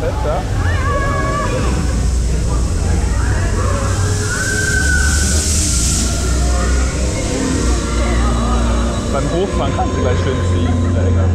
Fenster. Beim Hofmann kannst du gleich schön ziehen. Ja, egal.